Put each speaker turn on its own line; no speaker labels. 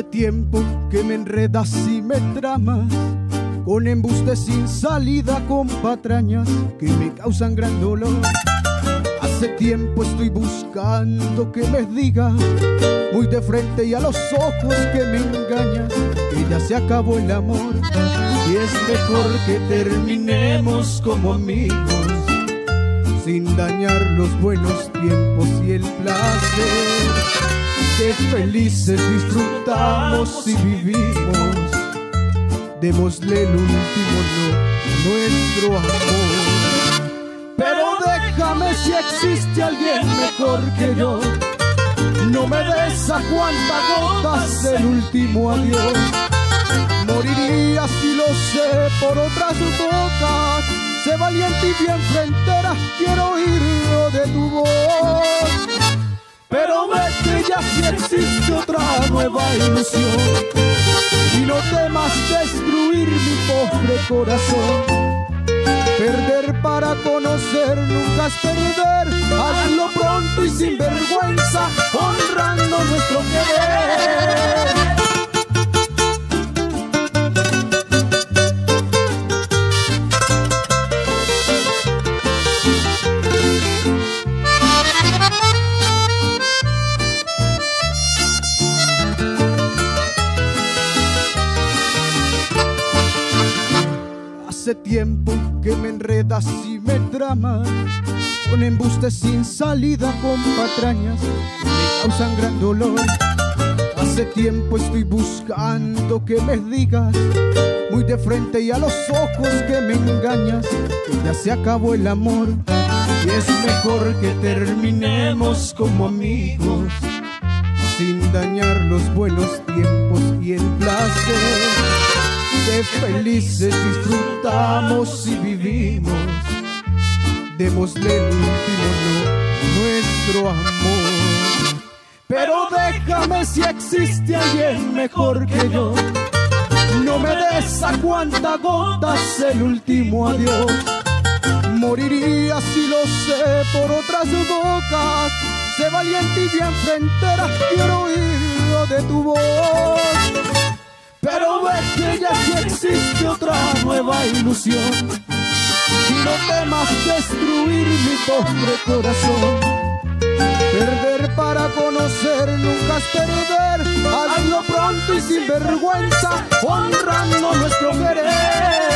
Hace tiempo que me enredas y me tramas con embustes sin salida, con patrañas que me causan gran dolor. Hace tiempo estoy buscando que me digas muy de frente y a los ojos que me engañas que ya se acabó el amor y es mejor que terminemos como amigos sin dañar los buenos tiempos y el placer que felices disfrutamos y vivimos. Démosle el último no, nuestro amor. Pero déjame si existe alguien mejor que yo. No me des a cuanta gotas el último adiós. Moriría si lo sé por otras bocas. Sé valiente y bien frentera, existe otra nueva ilusión. Y no temas destruir mi pobre corazón. Perder para conocer nunca es perder. Hazlo pronto y sin vergüenza, Hace tiempo que me enredas y me tramas con embustes sin salida, con patrañas que me causan gran dolor. Hace tiempo estoy buscando que me digas muy de frente y a los ojos que me engañas ya se acabó el amor y es mejor que terminemos como amigos sin dañar los buenos que felices disfrutamos y vivimos. Démosle el último no, nuestro amor. Pero déjame si existe alguien mejor que yo. No me des a cuanta gotas el último adiós. Moriría si lo sé por otras bocas. Sé valiente y bien frentera, quiero oírlo de tu voz. ilusión. No temas destruir mi pobre corazón. Perder para conocer nunca es perder. Hazlo pronto y sin vergüenza, honrando nuestro querer.